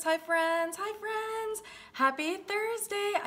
friends, hi friends, hi friends. Happy Thursday.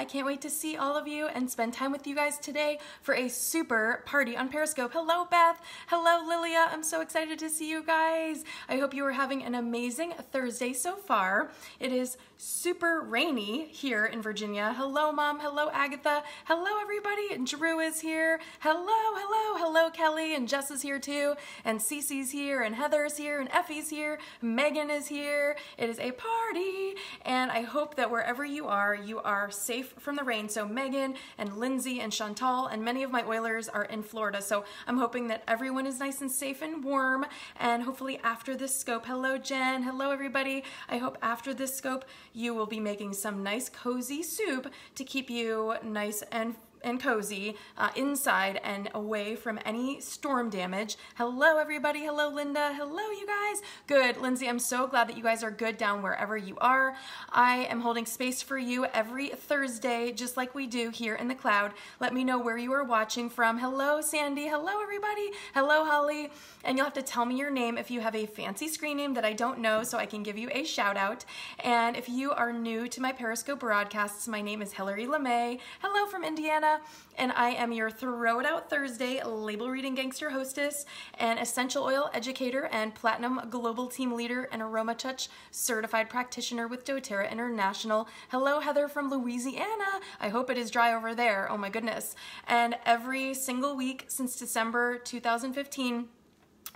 I can't wait to see all of you and spend time with you guys today for a super party on Periscope. Hello, Beth. Hello, Lilia. I'm so excited to see you guys. I hope you are having an amazing Thursday so far. It is super rainy here in Virginia. Hello, Mom. Hello, Agatha. Hello, everybody. And Drew is here. Hello, hello, hello, Kelly. And Jess is here too. And Cece's here. And Heather's here. And Effie's here. Megan is here. It is a party. And I hope that wherever you are, you are safe from the rain. So Megan and Lindsay and Chantal and many of my Oilers are in Florida. So I'm hoping that everyone is nice and safe and warm. And hopefully after this scope, hello, Jen. Hello, everybody. I hope after this scope, you will be making some nice cozy soup to keep you nice and and cozy uh, inside and away from any storm damage. Hello, everybody. Hello, Linda. Hello, you guys. Good. Lindsay, I'm so glad that you guys are good down wherever you are. I am holding space for you every Thursday, just like we do here in the cloud. Let me know where you are watching from. Hello, Sandy. Hello, everybody. Hello, Holly. And you'll have to tell me your name if you have a fancy screen name that I don't know so I can give you a shout out. And if you are new to my Periscope broadcasts, my name is Hillary LaMay. Hello from Indiana and I am your Throw It Out Thursday label reading gangster hostess and essential oil educator and platinum global team leader and aroma touch certified practitioner with doTERRA International. Hello, Heather from Louisiana. I hope it is dry over there. Oh my goodness. And every single week since December 2015,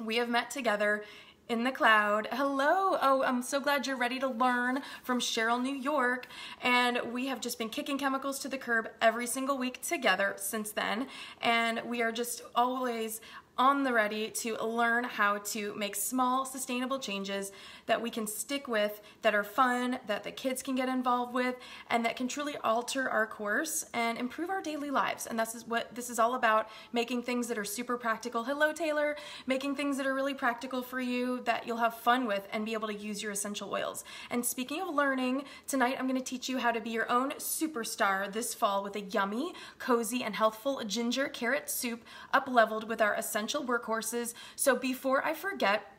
we have met together in the cloud. Hello. Oh, I'm so glad you're ready to learn from Cheryl, New York. And we have just been kicking chemicals to the curb every single week together since then. And we are just always on the ready to learn how to make small sustainable changes that we can stick with that are fun that the kids can get involved with and that can truly alter our course and improve our daily lives. And that's what this is all about making things that are super practical. Hello taylor. Making things that are really practical for you that you'll have fun with and be able to use your essential oils. And speaking of learning tonight i'm going to teach you how to be your own superstar this fall with a yummy cozy and healthful ginger carrot soup up leveled with our essential workhorses. So before I forget,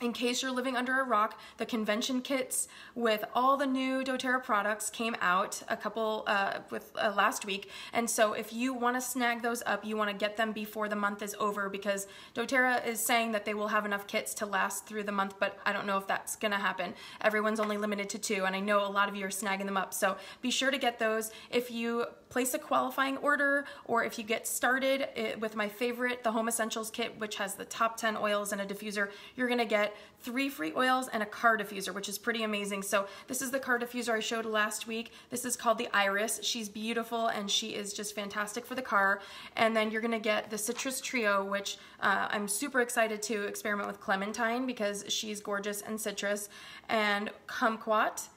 in case you're living under a rock, the convention kits with all the new doTERRA products came out a couple uh, with uh, last week. And so if you want to snag those up, you want to get them before the month is over because doTERRA is saying that they will have enough kits to last through the month, but I don't know if that's going to happen. Everyone's only limited to two, and I know a lot of you are snagging them up. So be sure to get those. If you place a qualifying order or if you get started it, with my favorite, the Home Essentials Kit, which has the top 10 oils and a diffuser, you're to get three free oils and a car diffuser, which is pretty amazing. So this is the car diffuser I showed last week. This is called the Iris. She's beautiful and she is just fantastic for the car. And then you're gonna get the Citrus Trio, which uh, I'm super excited to experiment with Clementine because she's gorgeous and citrus, and Kumquat,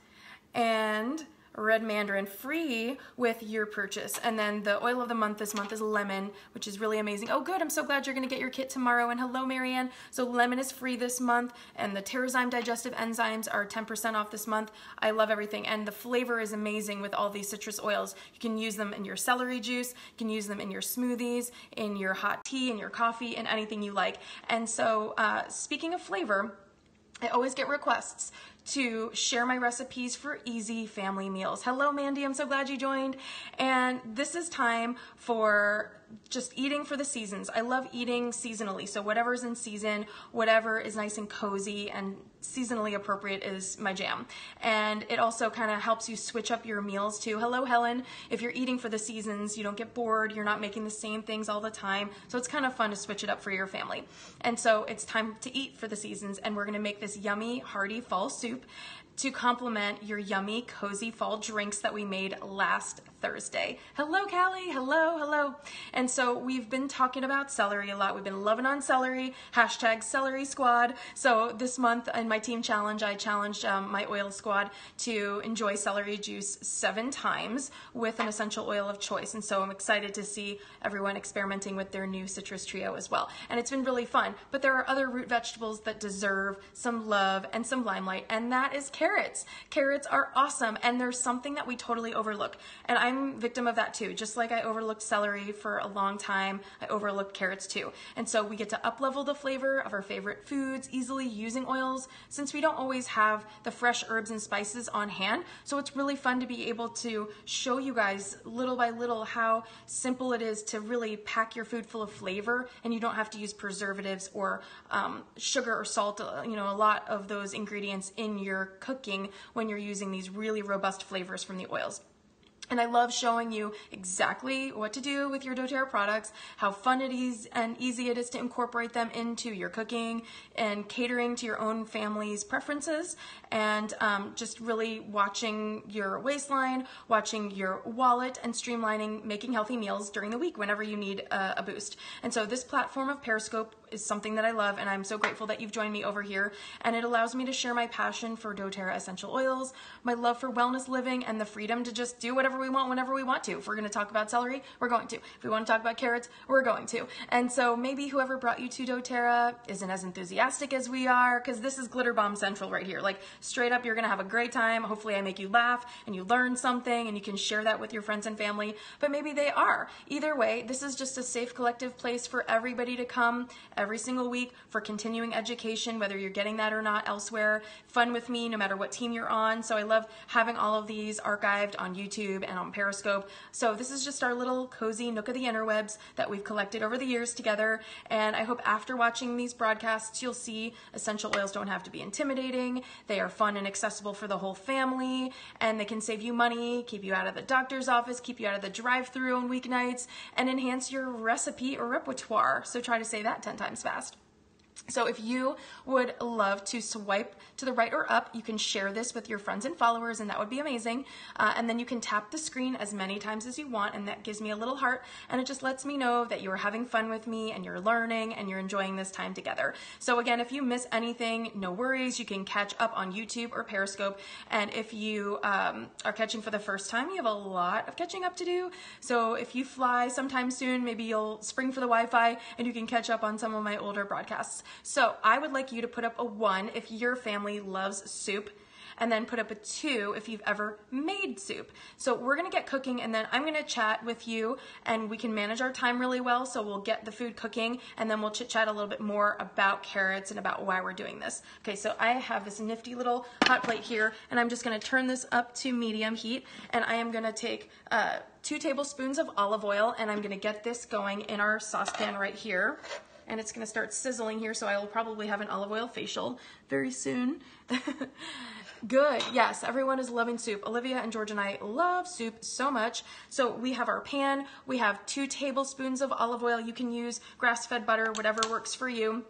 and red mandarin free with your purchase. And then the oil of the month this month is lemon, which is really amazing. Oh good, I'm so glad you're gonna get your kit tomorrow. And hello, Marianne. So lemon is free this month and the Terrazyme digestive enzymes are 10% off this month. I love everything. And the flavor is amazing with all these citrus oils. You can use them in your celery juice, you can use them in your smoothies, in your hot tea, in your coffee, and anything you like. And so uh, speaking of flavor, I always get requests to share my recipes for easy family meals. Hello, Mandy. I'm so glad you joined. And this is time for just eating for the seasons. I love eating seasonally. So whatever's in season, whatever is nice and cozy and seasonally appropriate is my jam. And it also kind of helps you switch up your meals too. Hello, Helen. If you're eating for the seasons, you don't get bored. You're not making the same things all the time. So it's kind of fun to switch it up for your family. And so it's time to eat for the seasons. And we're going to make this yummy, hearty fall soup to complement your yummy, cozy fall drinks that we made last Thursday. Hello, Callie. Hello, hello. And so we've been talking about celery a lot. We've been loving on celery, hashtag celery squad. So this month in my team challenge, I challenged um, my oil squad to enjoy celery juice seven times with an essential oil of choice. And so I'm excited to see everyone experimenting with their new citrus trio as well. And it's been really fun. But there are other root vegetables that deserve some love and some limelight, and that is carrots. Carrots are awesome and there's something that we totally overlook. And I'm victim of that too. Just like I overlooked celery for a long time, I overlooked carrots too. And so we get to uplevel the flavor of our favorite foods easily using oils since we don't always have the fresh herbs and spices on hand. So it's really fun to be able to show you guys little by little how simple it is to really pack your food full of flavor and you don't have to use preservatives or um, sugar or salt, uh, you know, a lot of those ingredients in your cooking when you're using these really robust flavors from the oils. And I love showing you exactly what to do with your doTERRA products, how fun it is and easy it is to incorporate them into your cooking and catering to your own family's preferences, and um, just really watching your waistline, watching your wallet, and streamlining making healthy meals during the week whenever you need a, a boost. And so this platform of Periscope is something that I love, and I'm so grateful that you've joined me over here. And it allows me to share my passion for doTERRA essential oils, my love for wellness living, and the freedom to just do whatever we want whenever we want to. If we're going to talk about celery, we're going to. If we want to talk about carrots, we're going to. And so maybe whoever brought you to doTERRA isn't as enthusiastic as we are, because this is glitter bomb central right here. Like straight up, you're going to have a great time. Hopefully, I make you laugh and you learn something, and you can share that with your friends and family. But maybe they are. Either way, this is just a safe collective place for everybody to come every single week for continuing education, whether you're getting that or not elsewhere. Fun with me, no matter what team you're on. So I love having all of these archived on YouTube and on Periscope. So this is just our little cozy nook of the interwebs that we've collected over the years together. And I hope after watching these broadcasts, you'll see essential oils don't have to be intimidating. They are fun and accessible for the whole family, and they can save you money, keep you out of the doctor's office, keep you out of the drive-through on weeknights, and enhance your recipe or repertoire. So try to say that 10 times fast. So if you would love to swipe to the right or up, you can share this with your friends and followers, and that would be amazing. Uh, and then you can tap the screen as many times as you want, and that gives me a little heart, and it just lets me know that you are having fun with me, and you're learning, and you're enjoying this time together. So again, if you miss anything, no worries. You can catch up on YouTube or Periscope, and if you um, are catching for the first time, you have a lot of catching up to do. So if you fly sometime soon, maybe you'll spring for the Wi-Fi, and you can catch up on some of my older broadcasts. So I would like you to put up a one if your family loves soup and then put up a two if you've ever made soup. So we're gonna get cooking and then I'm gonna chat with you and we can manage our time really well. So we'll get the food cooking and then we'll chit chat a little bit more about carrots and about why we're doing this. Okay, so I have this nifty little hot plate here and I'm just gonna turn this up to medium heat and I am gonna take uh, two tablespoons of olive oil and I'm gonna get this going in our saucepan right here and it's gonna start sizzling here, so I will probably have an olive oil facial very soon. Good, yes, everyone is loving soup. Olivia and George and I love soup so much. So we have our pan, we have two tablespoons of olive oil. You can use grass-fed butter, whatever works for you.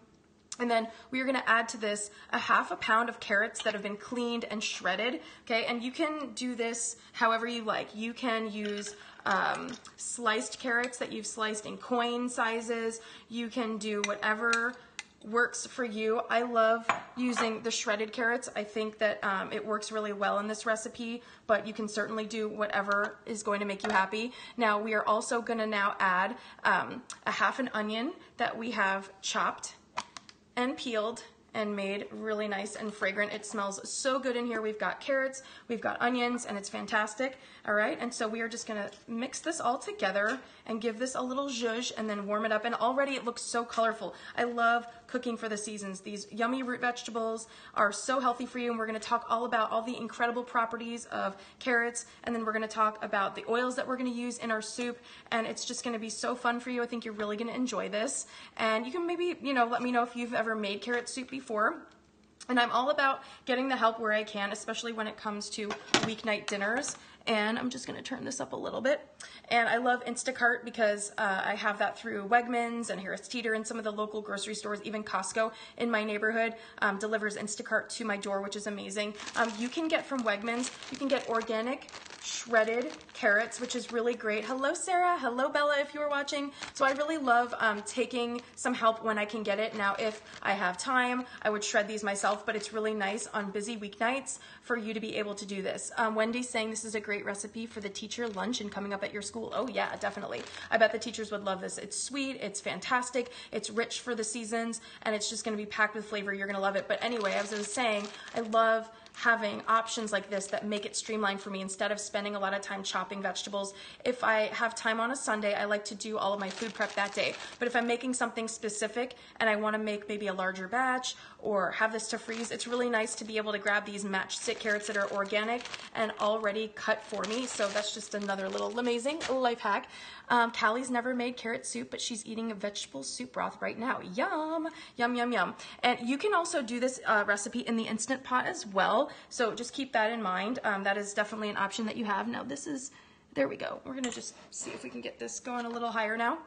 And then we are gonna add to this a half a pound of carrots that have been cleaned and shredded, okay? And you can do this however you like. You can use um, sliced carrots that you've sliced in coin sizes. You can do whatever works for you. I love using the shredded carrots. I think that um, it works really well in this recipe, but you can certainly do whatever is going to make you happy. Now we are also gonna now add um, a half an onion that we have chopped and peeled and made really nice and fragrant. It smells so good in here. We've got carrots, we've got onions, and it's fantastic. All right, and so we are just gonna mix this all together and give this a little zhuzh and then warm it up. And already it looks so colorful. I love cooking for the seasons. These yummy root vegetables are so healthy for you, and we're gonna talk all about all the incredible properties of carrots, and then we're gonna talk about the oils that we're gonna use in our soup, and it's just gonna be so fun for you. I think you're really gonna enjoy this. And you can maybe, you know, let me know if you've ever made carrot soup before. And I'm all about getting the help where I can, especially when it comes to weeknight dinners and I'm just gonna turn this up a little bit. And I love Instacart because uh, I have that through Wegmans and Harris Teeter and some of the local grocery stores, even Costco in my neighborhood um, delivers Instacart to my door, which is amazing. Um, you can get from Wegmans, you can get organic shredded carrots, which is really great. Hello, Sarah. Hello, Bella, if you are watching. So I really love um, taking some help when I can get it. Now, if I have time, I would shred these myself, but it's really nice on busy weeknights for you to be able to do this. Um, Wendy's saying this is a great recipe for the teacher lunch and coming up at your school. Oh yeah, definitely. I bet the teachers would love this. It's sweet, it's fantastic, it's rich for the seasons, and it's just gonna be packed with flavor. You're gonna love it. But anyway, as I was saying, I love having options like this that make it streamlined for me instead of spending a lot of time chopping vegetables. If I have time on a Sunday, I like to do all of my food prep that day. But if I'm making something specific and I want to make maybe a larger batch or have this to freeze, it's really nice to be able to grab these matchstick carrots that are organic and already cut for me. So that's just another little amazing life hack. Um, Callie's never made carrot soup, but she's eating a vegetable soup broth right now. Yum, yum, yum, yum. And you can also do this uh, recipe in the Instant Pot as well. So just keep that in mind. Um, that is definitely an option that you have. Now this is, there we go. We're gonna just see if we can get this going a little higher now.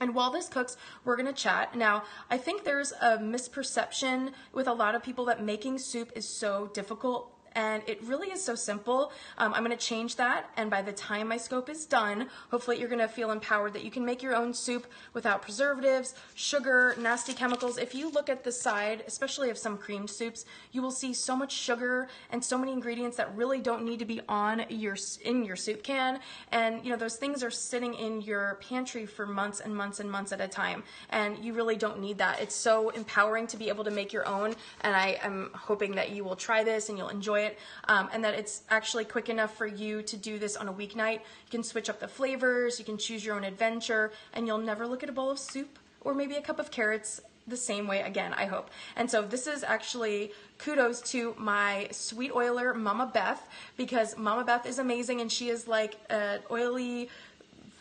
And while this cooks, we're gonna chat. Now, I think there's a misperception with a lot of people that making soup is so difficult and it really is so simple. Um, I'm going to change that, and by the time my scope is done, hopefully you're going to feel empowered that you can make your own soup without preservatives, sugar, nasty chemicals. If you look at the side, especially of some creamed soups, you will see so much sugar and so many ingredients that really don't need to be on your in your soup can, and you know those things are sitting in your pantry for months and months and months at a time, and you really don't need that. It's so empowering to be able to make your own, and I am hoping that you will try this and you'll enjoy it, um, and that it's actually quick enough for you to do this on a weeknight. You can switch up the flavors, you can choose your own adventure, and you'll never look at a bowl of soup or maybe a cup of carrots the same way again, I hope. And so this is actually kudos to my sweet oiler, Mama Beth, because Mama Beth is amazing and she is like an oily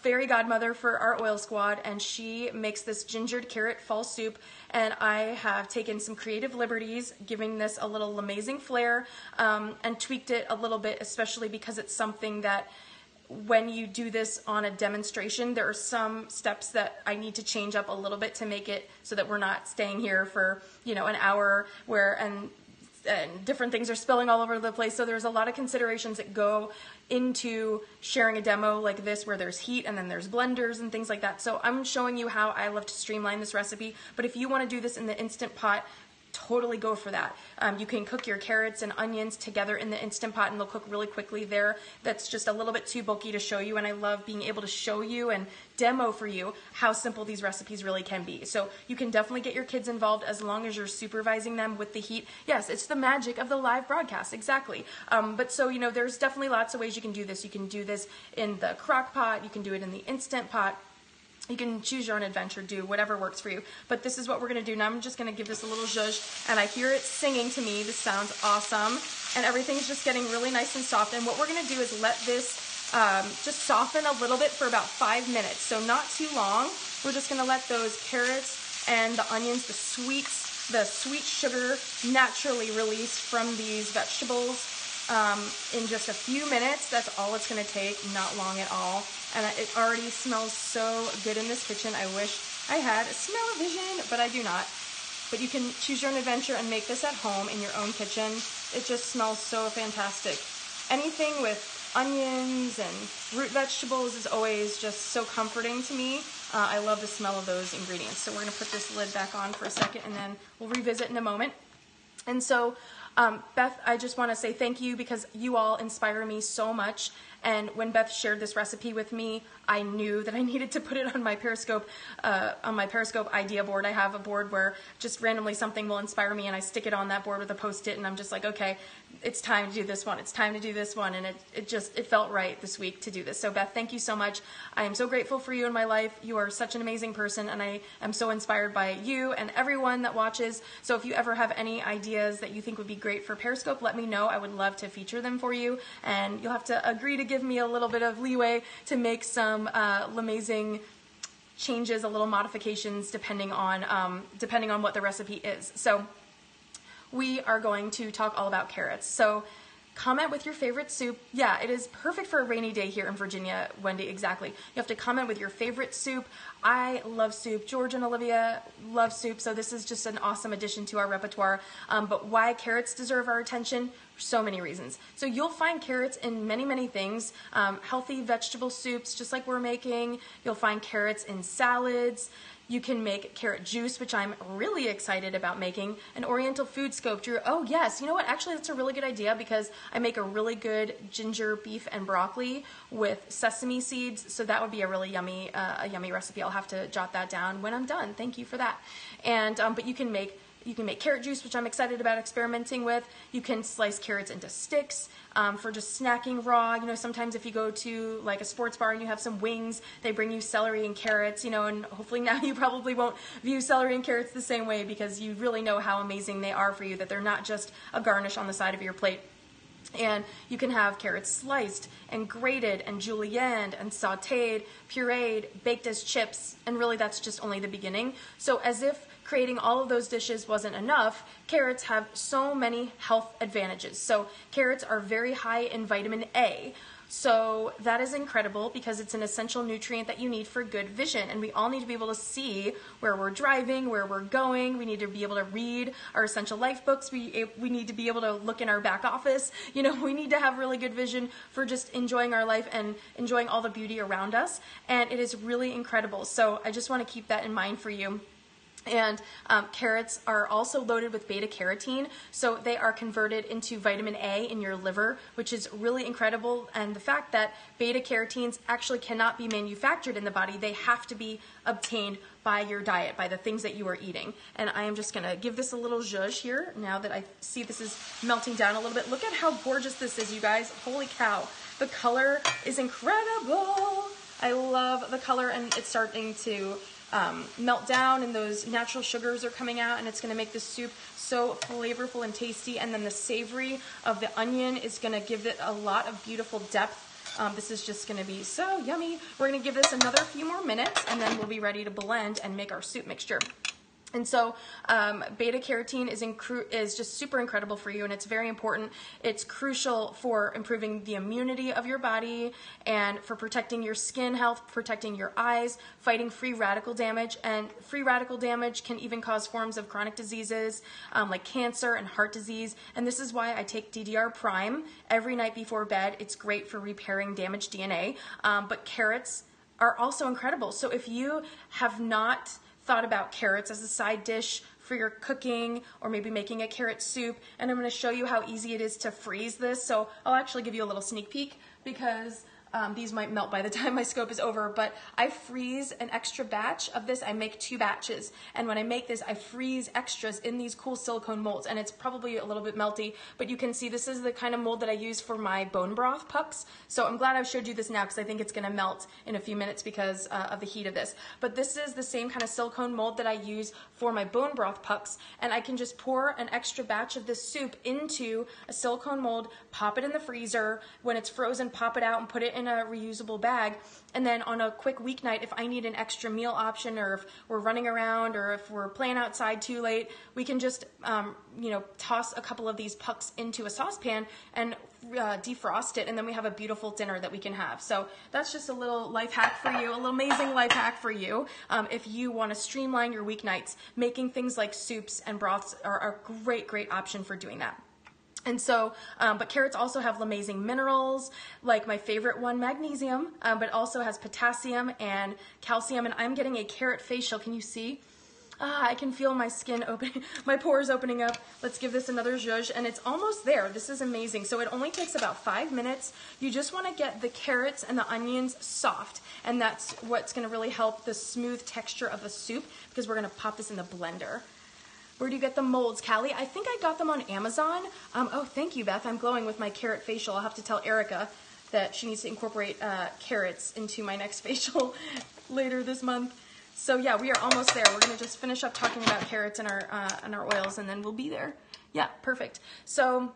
fairy godmother for our oil squad and she makes this gingered carrot fall soup and I have taken some creative liberties giving this a little amazing flair um, and tweaked it a little bit especially because it's something that when you do this on a demonstration there are some steps that I need to change up a little bit to make it so that we're not staying here for you know an hour where and and different things are spilling all over the place. So there's a lot of considerations that go into sharing a demo like this where there's heat and then there's blenders and things like that. So I'm showing you how I love to streamline this recipe. But if you want to do this in the Instant Pot, totally go for that. Um, you can cook your carrots and onions together in the Instant Pot and they'll cook really quickly there. That's just a little bit too bulky to show you and I love being able to show you and demo for you how simple these recipes really can be. So you can definitely get your kids involved as long as you're supervising them with the heat. Yes, it's the magic of the live broadcast, exactly. Um, but so, you know, there's definitely lots of ways you can do this. You can do this in the crock pot, you can do it in the Instant Pot, you can choose your own adventure, do whatever works for you. But this is what we're gonna do. Now I'm just gonna give this a little zhuzh, and I hear it singing to me. This sounds awesome. And everything's just getting really nice and soft. And what we're gonna do is let this um, just soften a little bit for about five minutes. So not too long. We're just gonna let those carrots and the onions, the sweets, the sweet sugar naturally release from these vegetables um, in just a few minutes. That's all it's gonna take, not long at all and it already smells so good in this kitchen. I wish I had a smell-o-vision, but I do not. But you can choose your own adventure and make this at home in your own kitchen. It just smells so fantastic. Anything with onions and root vegetables is always just so comforting to me. Uh, I love the smell of those ingredients. So we're gonna put this lid back on for a second and then we'll revisit in a moment. And so um, Beth, I just want to say thank you because you all inspire me so much. And when Beth shared this recipe with me, I knew that I needed to put it on my Periscope, uh, on my Periscope idea board. I have a board where just randomly something will inspire me, and I stick it on that board with a post-it, and I'm just like, okay, it's time to do this one. It's time to do this one, and it, it just it felt right this week to do this. So Beth, thank you so much. I am so grateful for you in my life. You are such an amazing person, and I am so inspired by you and everyone that watches. So if you ever have any ideas that you think would be great for Periscope, let me know. I would love to feature them for you, and you'll have to agree to give me a little bit of leeway to make some uh, amazing changes, a little modifications depending on um, depending on what the recipe is. So we are going to talk all about carrots. So comment with your favorite soup. Yeah, it is perfect for a rainy day here in Virginia, Wendy, exactly. You have to comment with your favorite soup. I love soup. George and Olivia love soup, so this is just an awesome addition to our repertoire. Um, but why carrots deserve our attention? So many reasons. So you'll find carrots in many, many things. Um, healthy vegetable soups, just like we're making. You'll find carrots in salads. You can make carrot juice, which I'm really excited about making. An oriental food sculpture. Oh yes, you know what? Actually, that's a really good idea because I make a really good ginger beef and broccoli with sesame seeds. So that would be a really yummy, uh, a yummy recipe. I'll have to jot that down when I'm done. Thank you for that. And um, but you can make you can make carrot juice, which I'm excited about experimenting with. You can slice carrots into sticks um, for just snacking raw. You know, sometimes if you go to like a sports bar and you have some wings, they bring you celery and carrots, you know, and hopefully now you probably won't view celery and carrots the same way because you really know how amazing they are for you, that they're not just a garnish on the side of your plate. And you can have carrots sliced and grated and julienned and sauteed, pureed, baked as chips, and really that's just only the beginning. So, as if creating all of those dishes wasn't enough, carrots have so many health advantages. So, carrots are very high in vitamin A. So that is incredible because it's an essential nutrient that you need for good vision. And we all need to be able to see where we're driving, where we're going. We need to be able to read our essential life books. We, eh, we need to be able to look in our back office. You know, we need to have really good vision for just enjoying our life and enjoying all the beauty around us. And it is really incredible. So I just want to keep that in mind for you. And um, carrots are also loaded with beta carotene, so they are converted into vitamin A in your liver, which is really incredible. And the fact that beta carotenes actually cannot be manufactured in the body, they have to be obtained by your diet, by the things that you are eating. And I am just gonna give this a little zhuzh here now that I see this is melting down a little bit. Look at how gorgeous this is, you guys. Holy cow. The color is incredible. I love the color and it's starting to um, melt down and those natural sugars are coming out and it's going to make the soup so flavorful and tasty. And then the savory of the onion is going to give it a lot of beautiful depth. Um, this is just going to be so yummy. We're going to give this another few more minutes and then we'll be ready to blend and make our soup mixture and so, um, beta carotene is, is just super incredible for you, and it's very important. It's crucial for improving the immunity of your body and for protecting your skin health, protecting your eyes, fighting free radical damage. And free radical damage can even cause forms of chronic diseases um, like cancer and heart disease. And this is why I take DDR Prime every night before bed. It's great for repairing damaged DNA. Um, but carrots are also incredible. So, if you have not thought about carrots as a side dish for your cooking or maybe making a carrot soup. And I'm going to show you how easy it is to freeze this. So I'll actually give you a little sneak peek because um, these might melt by the time my scope is over, but I freeze an extra batch of this. I make two batches. And when I make this, I freeze extras in these cool silicone molds. And it's probably a little bit melty, but you can see this is the kind of mold that I use for my bone broth pucks. So I'm glad I showed you this now because I think it's gonna melt in a few minutes because uh, of the heat of this. But this is the same kind of silicone mold that I use for my bone broth pucks. And I can just pour an extra batch of this soup into a silicone mold, pop it in the freezer. When it's frozen, pop it out and put it in a reusable bag. And then on a quick weeknight, if I need an extra meal option or if we're running around or if we're playing outside too late, we can just, um, you know, toss a couple of these pucks into a saucepan and uh, defrost it. And then we have a beautiful dinner that we can have. So that's just a little life hack for you, a little amazing life hack for you. Um, if you want to streamline your weeknights, making things like soups and broths are a great, great option for doing that. And so, um, but carrots also have amazing minerals, like my favorite one, magnesium, um, but also has potassium and calcium. And I'm getting a carrot facial. Can you see? Ah, I can feel my skin opening, my pores opening up. Let's give this another zhuzh, and it's almost there. This is amazing. So it only takes about five minutes. You just want to get the carrots and the onions soft, and that's what's going to really help the smooth texture of the soup because we're going to pop this in the blender. Where do you get the molds, Callie? I think I got them on Amazon. Um, oh, thank you, Beth. I'm glowing with my carrot facial. I'll have to tell Erica that she needs to incorporate uh, carrots into my next facial later this month. So yeah, we are almost there. We're gonna just finish up talking about carrots and our uh, and our oils, and then we'll be there. Yeah, perfect. So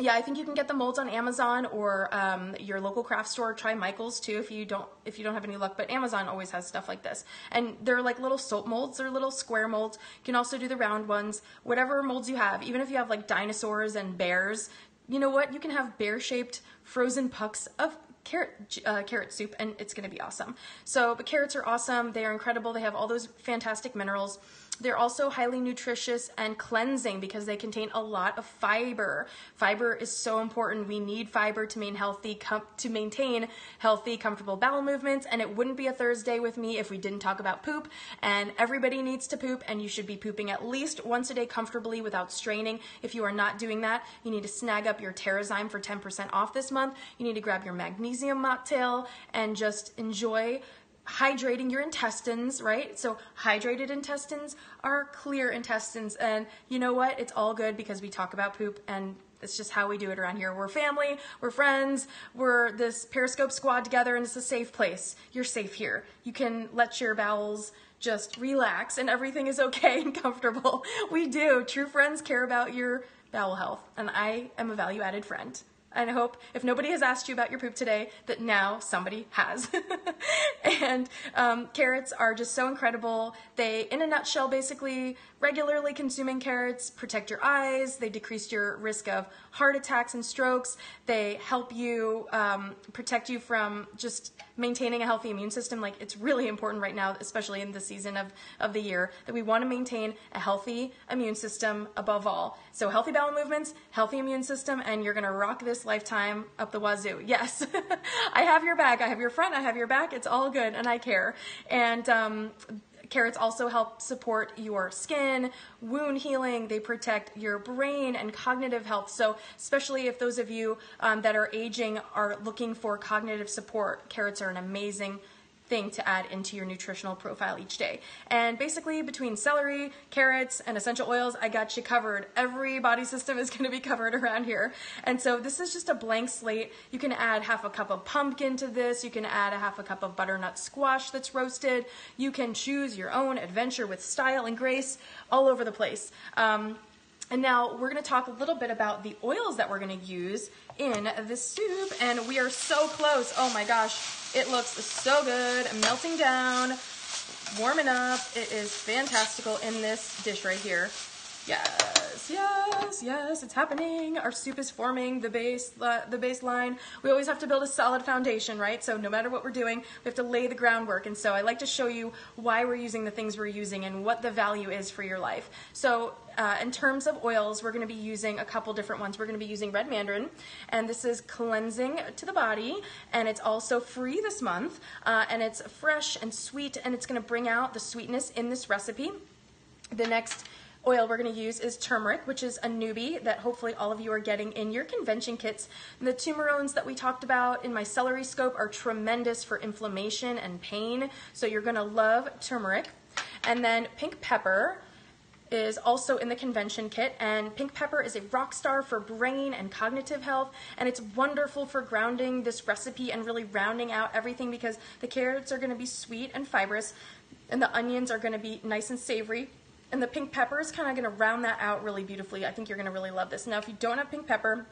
yeah, I think you can get the molds on Amazon or um, your local craft store. Try Michael's too if you don't if you don't have any luck. But Amazon always has stuff like this, and they're like little soap molds. They're little square molds. You can also do the round ones. Whatever molds you have, even if you have like dinosaurs and bears, you know what? You can have bear shaped frozen pucks of carrot uh, carrot soup, and it's going to be awesome. So, but carrots are awesome. They are incredible. They have all those fantastic minerals. They're also highly nutritious and cleansing because they contain a lot of fiber. Fiber is so important. We need fiber to maintain healthy to maintain healthy, comfortable bowel movements. And it wouldn't be a Thursday with me if we didn't talk about poop. And everybody needs to poop, and you should be pooping at least once a day comfortably without straining. If you are not doing that, you need to snag up your Terrazyme for 10% off this month. You need to grab your magnesium mocktail and just enjoy hydrating your intestines, right? So hydrated intestines are clear intestines. And you know what? It's all good because we talk about poop and it's just how we do it around here. We're family, we're friends, we're this Periscope squad together, and it's a safe place. You're safe here. You can let your bowels just relax and everything is okay and comfortable. We do. True friends care about your bowel health, and I am a value added friend. And I hope if nobody has asked you about your poop today, that now somebody has. and um, carrots are just so incredible. They, in a nutshell, basically regularly consuming carrots protect your eyes. They decrease your risk of heart attacks and strokes. They help you um, protect you from just maintaining a healthy immune system. Like it's really important right now, especially in the season of, of the year, that we want to maintain a healthy immune system above all. So healthy bowel movements, healthy immune system, and you're going to rock this lifetime up the wazoo. Yes, I have your back. I have your front. I have your back. It's all good, and I care. And um, Carrots also help support your skin, wound healing. They protect your brain and cognitive health. So, especially if those of you um, that are aging are looking for cognitive support, carrots are an amazing thing to add into your nutritional profile each day. And basically, between celery, carrots, and essential oils, I got you covered. Every body system is going to be covered around here. And so, this is just a blank slate. You can add half a cup of pumpkin to this. You can add a half a cup of butternut squash that's roasted. You can choose your own adventure with style and grace all over the place. Um, and now we're going to talk a little bit about the oils that we're going to use in this soup. And we are so close. Oh my gosh. It looks so good, melting down, warming up. It is fantastical in this dish right here. Yes, yes, yes, it's happening. Our soup is forming the base, uh, the baseline. We always have to build a solid foundation, right? So no matter what we're doing, we have to lay the groundwork. And so I like to show you why we're using the things we're using and what the value is for your life. So uh, in terms of oils, we're going to be using a couple different ones. We're going to be using red mandarin, and this is cleansing to the body, and it's also free this month, uh, and it's fresh and sweet, and it's going to bring out the sweetness in this recipe. The next oil we're going to use is turmeric, which is a newbie that hopefully all of you are getting in your convention kits. The turmerones that we talked about in my celery scope are tremendous for inflammation and pain, so you're going to love turmeric. And then pink pepper is also in the convention kit and pink pepper is a rock star for brain and cognitive health and it's wonderful for grounding this recipe and really rounding out everything because the carrots are going to be sweet and fibrous and the onions are going to be nice and savory and the pink pepper is kind of going to round that out really beautifully. I think you're going to really love this. Now, if you don't have pink pepper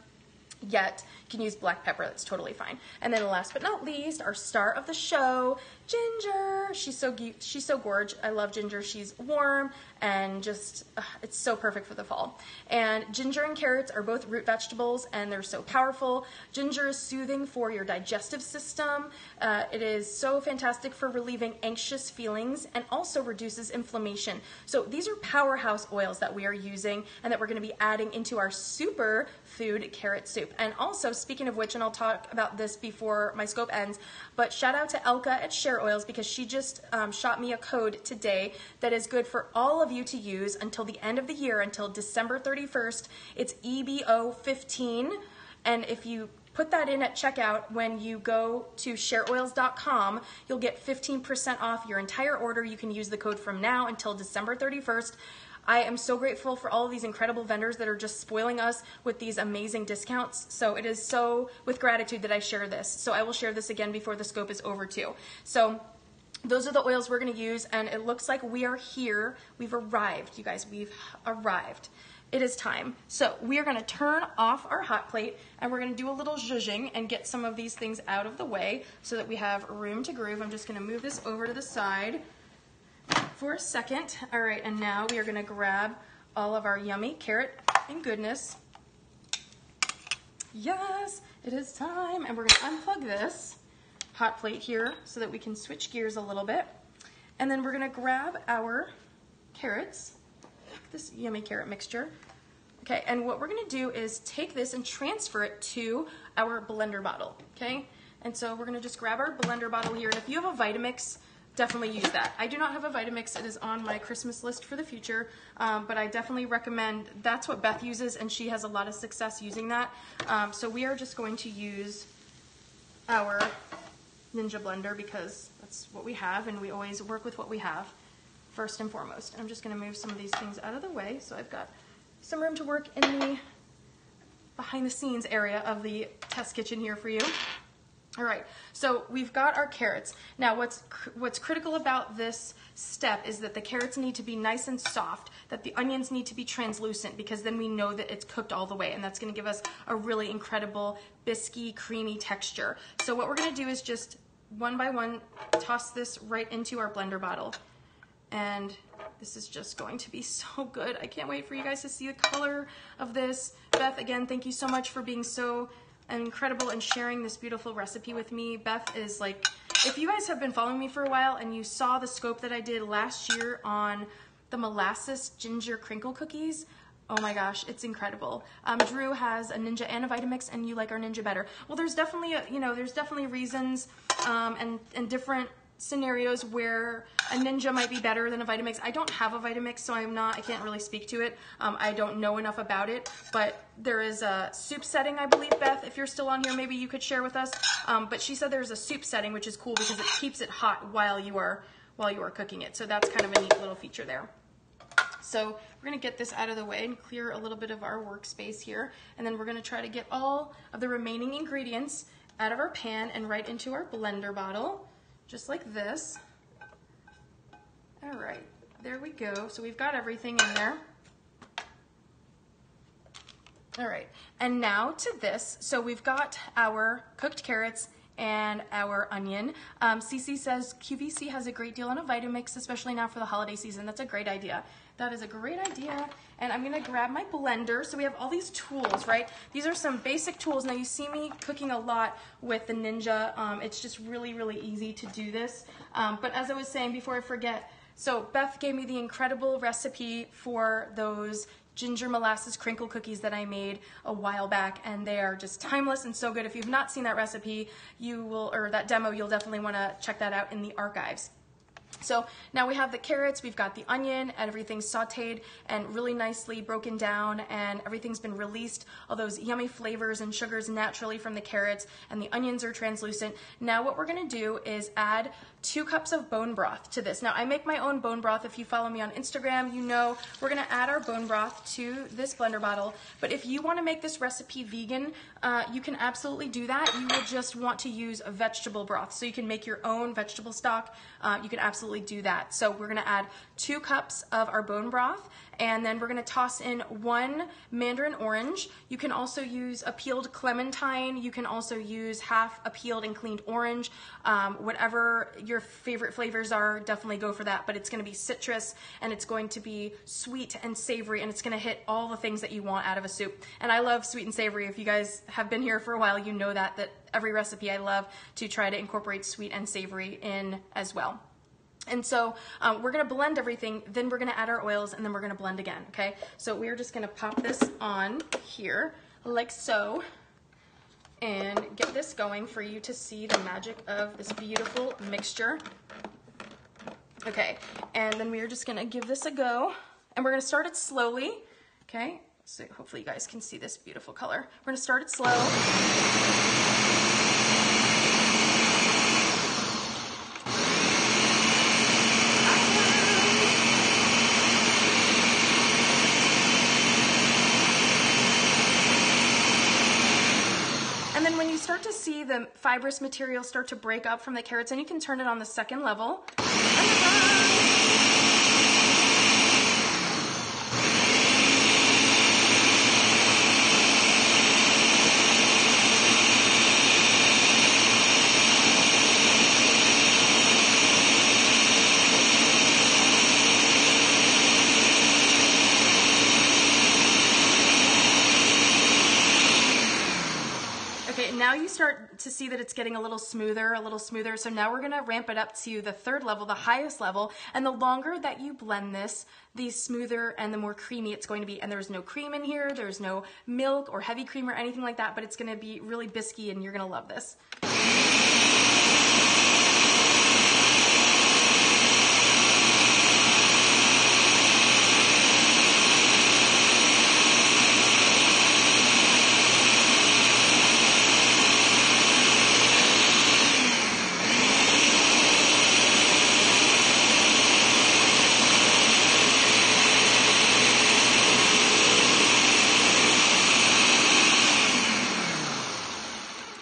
yet, you can use black pepper. That's totally fine. And then last but not least, our star of the show, Ginger. She's so cute, she's so gorge. I love Ginger. She's warm and just uh, it's so perfect for the fall. And ginger and carrots are both root vegetables and they're so powerful. Ginger is soothing for your digestive system. Uh, it is so fantastic for relieving anxious feelings and also reduces inflammation. So these are powerhouse oils that we are using and that we're going to be adding into our super food carrot soup. And also, speaking of which, and I'll talk about this before my scope ends, but shout out to Elka at Share Oils because she just um, shot me a code today that is good for all of of you to use until the end of the year, until December 31st. It's EBO15. And if you put that in at checkout when you go to shareoils.com, you'll get 15% off your entire order. You can use the code from now until December 31st. I am so grateful for all of these incredible vendors that are just spoiling us with these amazing discounts. So it is so with gratitude that I share this. So I will share this again before the scope is over too. So those are the oils we're going to use and it looks like we are here we've arrived you guys we've arrived it is time so we are going to turn off our hot plate and we're going to do a little zhuzhing and get some of these things out of the way so that we have room to groove i'm just going to move this over to the side for a second all right and now we are going to grab all of our yummy carrot and goodness yes it is time and we're going to unplug this hot plate here so that we can switch gears a little bit. And then we're gonna grab our carrots, this yummy carrot mixture. Okay, and what we're gonna do is take this and transfer it to our blender bottle, okay? And so we're gonna just grab our blender bottle here, and if you have a Vitamix, definitely use that. I do not have a Vitamix, it is on my Christmas list for the future, um, but I definitely recommend, that's what Beth uses, and she has a lot of success using that. Um, so we are just going to use our Ninja blender because that's what we have and we always work with what we have first and foremost. I'm just gonna move some of these things out of the way so I've got some room to work in the behind the scenes area of the test kitchen here for you. All right, so we've got our carrots. Now what's, what's critical about this step is that the carrots need to be nice and soft, that the onions need to be translucent because then we know that it's cooked all the way and that's gonna give us a really incredible biscuity, creamy texture. So what we're gonna do is just one by one toss this right into our blender bottle. And this is just going to be so good. I can't wait for you guys to see the color of this. Beth, again, thank you so much for being so incredible and sharing this beautiful recipe with me. Beth is like, if you guys have been following me for a while and you saw the scope that I did last year on the molasses ginger crinkle cookies, oh my gosh, it's incredible. Um, Drew has a Ninja and a Vitamix and you like our Ninja better. Well, there's definitely, a, you know, there's definitely reasons um, and, and different scenarios where a Ninja might be better than a Vitamix. I don't have a Vitamix, so I'm not, I can't really speak to it. Um, I don't know enough about it, but there is a soup setting, I believe, Beth, if you're still on here, maybe you could share with us. Um, but she said there's a soup setting, which is cool because it keeps it hot while you are, while you are cooking it. So that's kind of a neat little feature there. So we're gonna get this out of the way and clear a little bit of our workspace here. And then we're gonna try to get all of the remaining ingredients out of our pan and right into our blender bottle just like this. All right, there we go. So we've got everything in there. All right, and now to this. So we've got our cooked carrots and our onion. Um, Cece says QVC has a great deal on a Vitamix, especially now for the holiday season. That's a great idea. That is a great idea. And I'm gonna grab my blender. So we have all these tools, right? These are some basic tools. Now you see me cooking a lot with the Ninja. Um, it's just really, really easy to do this. Um, but as I was saying before I forget, so Beth gave me the incredible recipe for those ginger molasses crinkle cookies that I made a while back and they are just timeless and so good. If you've not seen that recipe, you will, or that demo, you'll definitely wanna check that out in the archives. So now we have the carrots, we've got the onion, and everything's sauteed and really nicely broken down and everything's been released, all those yummy flavors and sugars naturally from the carrots and the onions are translucent. Now what we're gonna do is add two cups of bone broth to this. Now I make my own bone broth. If you follow me on Instagram, you know we're gonna add our bone broth to this blender bottle. But if you wanna make this recipe vegan, uh, you can absolutely do that. You will just want to use a vegetable broth. So you can make your own vegetable stock. Uh, you can absolutely do that. So we're gonna add two cups of our bone broth and then we're gonna toss in one mandarin orange. You can also use a peeled clementine. You can also use half a peeled and cleaned orange. Um, whatever your favorite flavors are, definitely go for that. But it's gonna be citrus and it's going to be sweet and savory and it's gonna hit all the things that you want out of a soup. And I love sweet and savory. If you guys have been here for a while, you know that, that every recipe I love to try to incorporate sweet and savory in as well. And so um, we're gonna blend everything, then we're gonna add our oils, and then we're gonna blend again, okay? So we're just gonna pop this on here, like so, and get this going for you to see the magic of this beautiful mixture. Okay, and then we are just gonna give this a go, and we're gonna start it slowly, okay? So hopefully you guys can see this beautiful color. We're gonna start it slow. start to see the fibrous material start to break up from the carrots and you can turn it on the second level. now you start to see that it's getting a little smoother, a little smoother. So now we're gonna ramp it up to the third level, the highest level. And the longer that you blend this, the smoother and the more creamy it's going to be. And there's no cream in here, there's no milk or heavy cream or anything like that, but it's gonna be really bisky and you're gonna love this.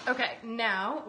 Okay,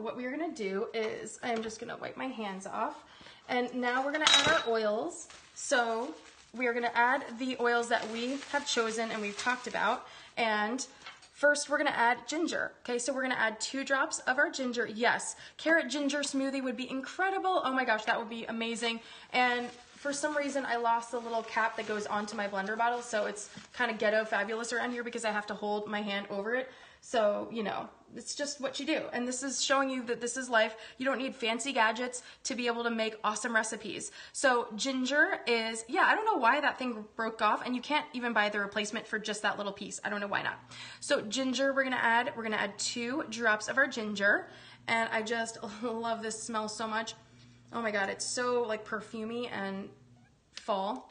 what we're gonna do is I'm just gonna wipe my hands off. And now we're gonna add our oils. So we are gonna add the oils that we have chosen and we've talked about. And First, we're gonna add ginger. Okay, so we're gonna add two drops of our ginger. Yes, carrot ginger smoothie would be incredible. Oh my gosh, that would be amazing. And for some reason, I lost the little cap that goes onto my blender bottle, so it's kind of ghetto fabulous around here because I have to hold my hand over it. So, you know, it's just what you do. And this is showing you that this is life. You don't need fancy gadgets to be able to make awesome recipes. So ginger is, yeah, I don't know why that thing broke off and you can't even buy the replacement for just that little piece. I don't know why not. So ginger, we're gonna add, we're gonna add two drops of our ginger. And I just love this smell so much. Oh my God, it's so like perfumey and fall.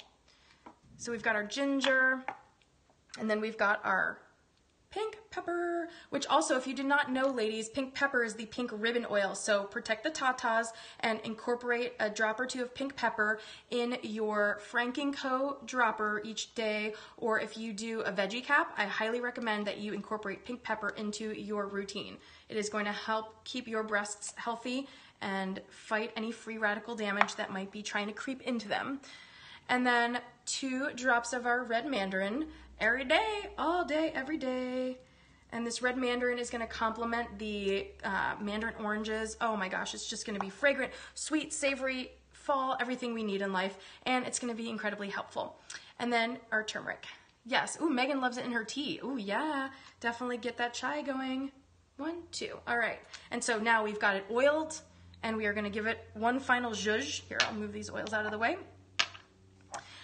So we've got our ginger and then we've got our pink pepper, which also, if you did not know, ladies, pink pepper is the pink ribbon oil. So protect the tatas and incorporate a drop or two of pink pepper in your Franken Co. dropper each day. Or if you do a veggie cap, I highly recommend that you incorporate pink pepper into your routine. It is going to help keep your breasts healthy and fight any free radical damage that might be trying to creep into them. And then two drops of our red mandarin every day, all day, every day. And this red mandarin is gonna complement the uh, mandarin oranges. Oh my gosh, it's just gonna be fragrant, sweet, savory, fall, everything we need in life. And it's gonna be incredibly helpful. And then our turmeric. Yes, ooh, Megan loves it in her tea. Ooh, yeah, definitely get that chai going. One, two, all right. And so now we've got it oiled and we are gonna give it one final zhuzh. Here, I'll move these oils out of the way.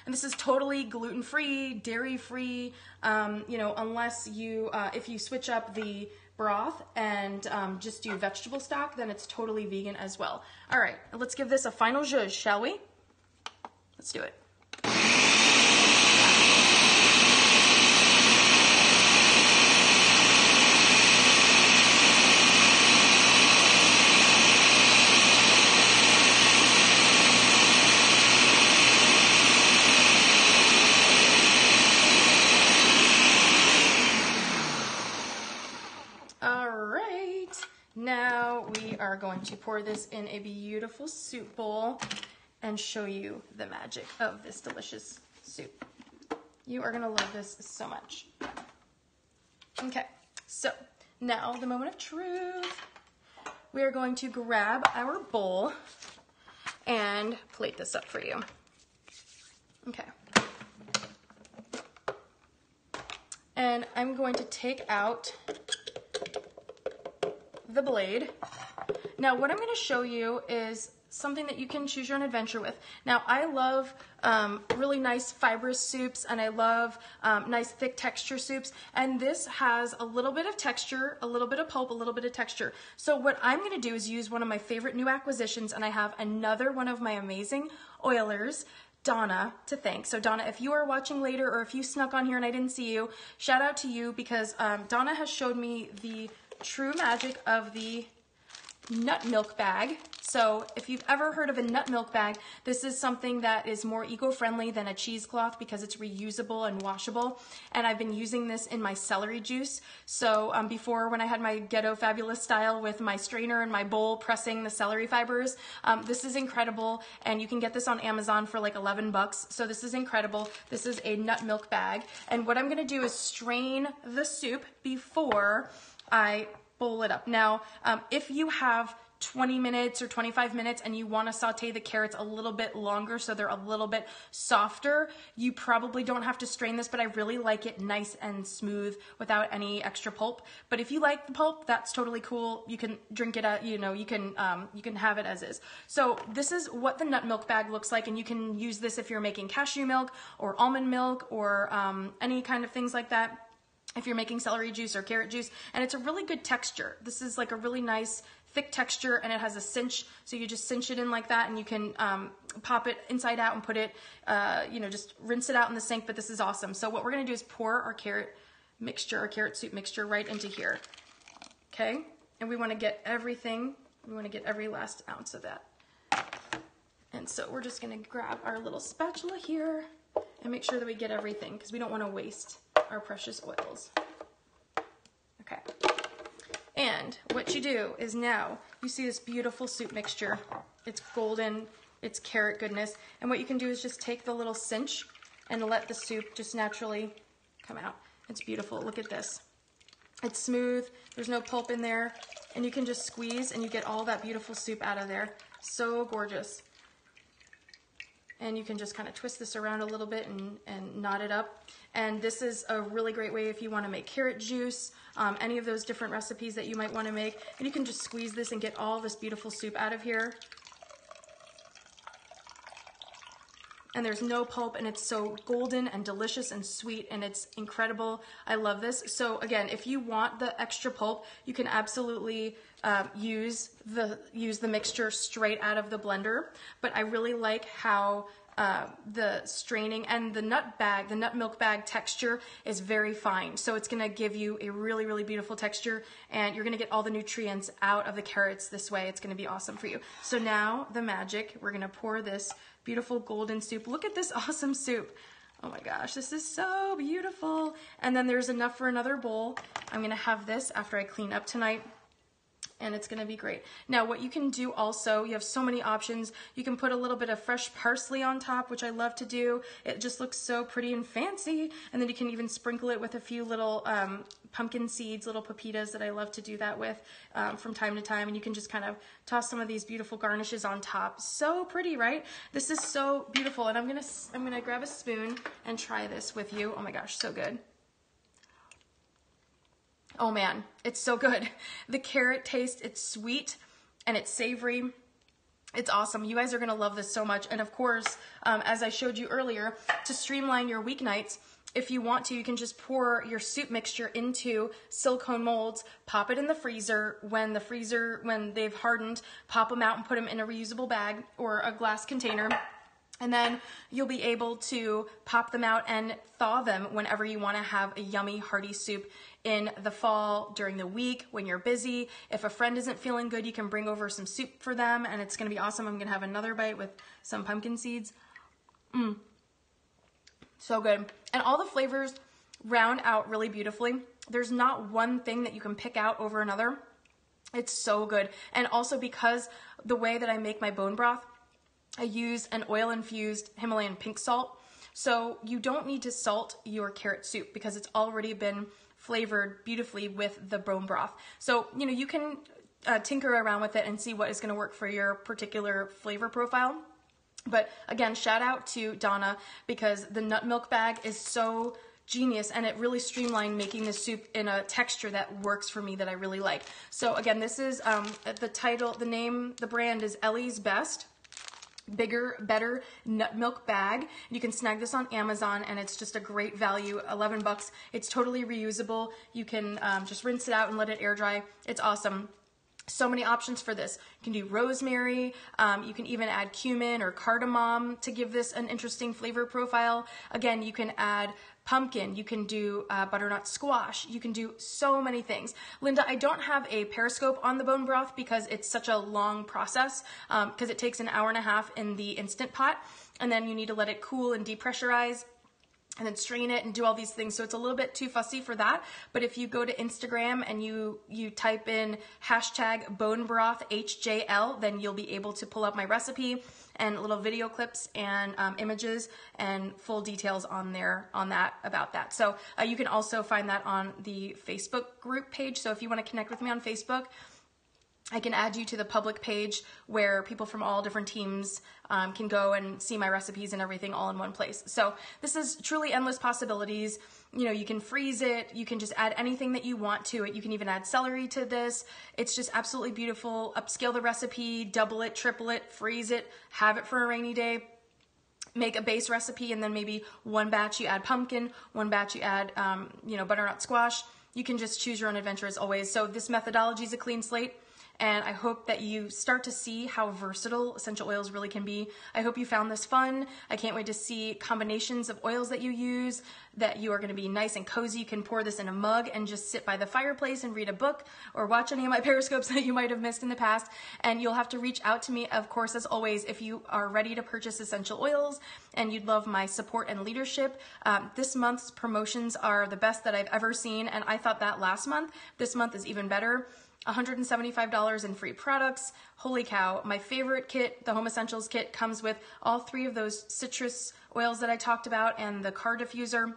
And this is totally gluten-free, dairy-free, um, you know, unless you, uh, if you switch up the broth and um, just do vegetable stock, then it's totally vegan as well. All right, let's give this a final zhuzh, shall we? Let's do it. are going to pour this in a beautiful soup bowl and show you the magic of this delicious soup. You are gonna love this so much. Okay, so now the moment of truth. We are going to grab our bowl and plate this up for you. Okay. And I'm going to take out the blade now, what I'm going to show you is something that you can choose your own adventure with. Now, I love um, really nice fibrous soups and I love um, nice thick texture soups. And this has a little bit of texture, a little bit of pulp, a little bit of texture. So what I'm going to do is use one of my favorite new acquisitions and I have another one of my amazing oilers Donna to thank. So Donna, if you are watching later or if you snuck on here and I didn't see you, shout out to you because um, Donna has showed me the true magic of the nut milk bag. So if you've ever heard of a nut milk bag, this is something that is more eco-friendly than a cheesecloth because it's reusable and washable. And I've been using this in my celery juice. So um, before when I had my ghetto fabulous style with my strainer and my bowl pressing the celery fibers, um, this is incredible. And you can get this on Amazon for like 11 bucks. So this is incredible. This is a nut milk bag. And what I'm gonna do is strain the soup before I bowl it up. Now, um, if you have 20 minutes or 25 minutes and you want to saute the carrots a little bit longer so they're a little bit softer, you probably don't have to strain this, but I really like it nice and smooth without any extra pulp. But if you like the pulp, that's totally cool. You can drink it, at, you know, you can, um, you can have it as is. So this is what the nut milk bag looks like and you can use this if you're making cashew milk or almond milk or um, any kind of things like that if you're making celery juice or carrot juice. And it's a really good texture. This is like a really nice thick texture and it has a cinch. So you just cinch it in like that and you can um, pop it inside out and put it, uh, you know, just rinse it out in the sink. But this is awesome. So what we're going to do is pour our carrot mixture, our carrot soup mixture right into here. Okay. And we want to get everything, we want to get every last ounce of that. And so we're just going to grab our little spatula here and make sure that we get everything because we don't want to waste our precious oils. Okay. And what you do is now you see this beautiful soup mixture. It's golden, it's carrot goodness. And what you can do is just take the little cinch and let the soup just naturally come out. It's beautiful. Look at this. It's smooth. There's no pulp in there. And you can just squeeze and you get all that beautiful soup out of there. So gorgeous. And you can just kind of twist this around a little bit and, and knot it up. And this is a really great way if you want to make carrot juice, um, any of those different recipes that you might want to make. And you can just squeeze this and get all this beautiful soup out of here. and there's no pulp and it's so golden and delicious and sweet and it's incredible. I love this. So again, if you want the extra pulp, you can absolutely uh, use the use the mixture straight out of the blender. But I really like how uh, the straining and the nut bag, the nut milk bag texture is very fine. So it's gonna give you a really, really beautiful texture and you're gonna get all the nutrients out of the carrots this way. It's gonna be awesome for you. So now the magic, we're gonna pour this beautiful golden soup. Look at this awesome soup. Oh my gosh, this is so beautiful. And then there's enough for another bowl. I'm gonna have this after I clean up tonight and it's gonna be great. Now what you can do also, you have so many options. You can put a little bit of fresh parsley on top, which I love to do. It just looks so pretty and fancy. And then you can even sprinkle it with a few little um, pumpkin seeds, little pepitas that I love to do that with um, from time to time. And you can just kind of toss some of these beautiful garnishes on top. So pretty, right? This is so beautiful. And I'm gonna, I'm gonna grab a spoon and try this with you. Oh my gosh, so good. Oh man, it's so good. The carrot taste, it's sweet and it's savory. It's awesome. You guys are gonna love this so much. And of course, um, as I showed you earlier, to streamline your weeknights, if you want to, you can just pour your soup mixture into silicone molds, pop it in the freezer. When the freezer, when they've hardened, pop them out and put them in a reusable bag or a glass container. And then you'll be able to pop them out and thaw them whenever you want to have a yummy, hearty soup in the fall, during the week, when you're busy. If a friend isn't feeling good, you can bring over some soup for them and it's going to be awesome. I'm going to have another bite with some pumpkin seeds. Mmm. So good. And all the flavors round out really beautifully. There's not one thing that you can pick out over another. It's so good. And also because the way that I make my bone broth, I use an oil infused Himalayan pink salt. So you don't need to salt your carrot soup because it's already been flavored beautifully with the bone broth. So, you know, you can uh, tinker around with it and see what is going to work for your particular flavor profile. But again, shout out to Donna because the nut milk bag is so genius and it really streamlined making the soup in a texture that works for me that I really like. So again, this is um, the title, the name, the brand is Ellie's Best bigger, better nut milk bag. You can snag this on Amazon and it's just a great value, 11 bucks. It's totally reusable. You can um, just rinse it out and let it air dry. It's awesome. So many options for this. You can do rosemary. Um, you can even add cumin or cardamom to give this an interesting flavor profile. Again, you can add pumpkin, you can do uh, butternut squash, you can do so many things. Linda, I don't have a periscope on the bone broth because it's such a long process because um, it takes an hour and a half in the Instant Pot and then you need to let it cool and depressurize and then strain it and do all these things. So it's a little bit too fussy for that. But if you go to Instagram and you you type in hashtag bone broth HJL, then you'll be able to pull up my recipe and little video clips and um, images and full details on there on that about that. So uh, you can also find that on the Facebook group page. So if you want to connect with me on Facebook, I can add you to the public page where people from all different teams um, can go and see my recipes and everything all in one place. So this is truly endless possibilities. You know, you can freeze it. You can just add anything that you want to it. You can even add celery to this. It's just absolutely beautiful. Upscale the recipe, double it, triple it, freeze it, have it for a rainy day make a base recipe and then maybe one batch you add pumpkin, one batch you add, um, you know, butternut squash. You can just choose your own adventure as always. So this methodology is a clean slate and I hope that you start to see how versatile essential oils really can be. I hope you found this fun. I can't wait to see combinations of oils that you use, that you are going to be nice and cozy. You can pour this in a mug and just sit by the fireplace and read a book or watch any of my periscopes that you might have missed in the past. And you'll have to reach out to me, of course, as always, if you are ready to purchase essential oils and you'd love my support and leadership. Um, this month's promotions are the best that I've ever seen, and I thought that last month. This month is even better. $175 in free products. Holy cow, my favorite kit, the Home Essentials kit, comes with all three of those citrus oils that I talked about and the car diffuser.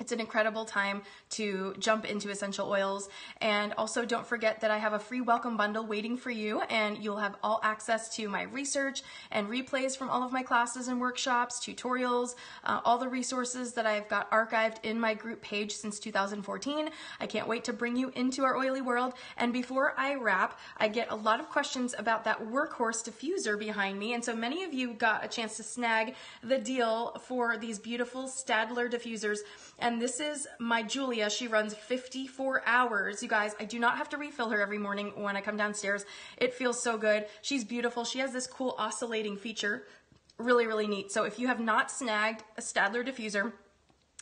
It's an incredible time to jump into essential oils. And also don't forget that I have a free welcome bundle waiting for you and you'll have all access to my research and replays from all of my classes and workshops, tutorials, uh, all the resources that I've got archived in my group page since 2014. I can't wait to bring you into our oily world. And before I wrap, I get a lot of questions about that workhorse diffuser behind me. And so many of you got a chance to snag the deal for these beautiful Stadler diffusers. And this is my Julia. She runs 54 hours. You guys, I do not have to refill her every morning when I come downstairs. It feels so good. She's beautiful. She has this cool oscillating feature. Really, really neat. So if you have not snagged a Stadler diffuser,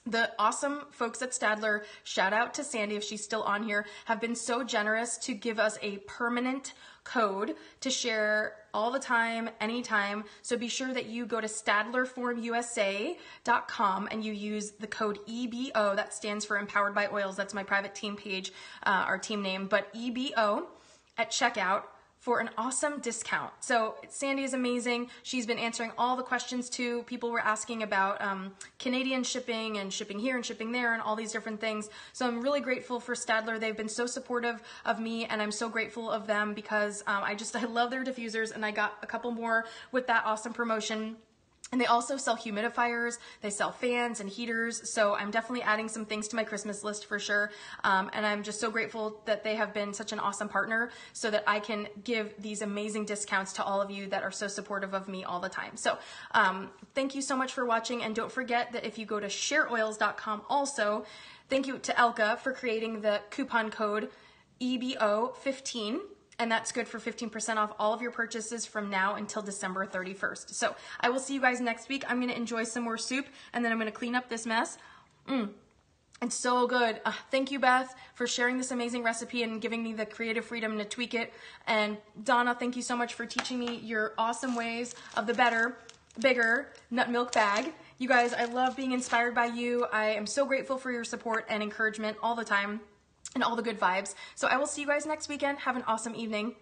the awesome folks at Stadler, shout out to Sandy if she's still on here, have been so generous to give us a permanent code to share all the time, anytime. So be sure that you go to stadlerformusa.com and you use the code EBO. That stands for Empowered by Oils. That's my private team page, uh, our team name. But EBO at checkout for an awesome discount. So Sandy is amazing. She's been answering all the questions too. People were asking about um, Canadian shipping and shipping here and shipping there and all these different things. So I'm really grateful for Stadler. They've been so supportive of me and I'm so grateful of them because um, I just, I love their diffusers and I got a couple more with that awesome promotion. And they also sell humidifiers, they sell fans and heaters. So I'm definitely adding some things to my Christmas list for sure. Um, and I'm just so grateful that they have been such an awesome partner so that I can give these amazing discounts to all of you that are so supportive of me all the time. So um, thank you so much for watching. And don't forget that if you go to shareoils.com also, thank you to Elka for creating the coupon code EBO15 and that's good for 15% off all of your purchases from now until December 31st. So I will see you guys next week. I'm going to enjoy some more soup, and then I'm going to clean up this mess. Mmm. It's so good. Uh, thank you, Beth, for sharing this amazing recipe and giving me the creative freedom to tweak it. And Donna, thank you so much for teaching me your awesome ways of the better, bigger nut milk bag. You guys, I love being inspired by you. I am so grateful for your support and encouragement all the time and all the good vibes. So I will see you guys next weekend. Have an awesome evening.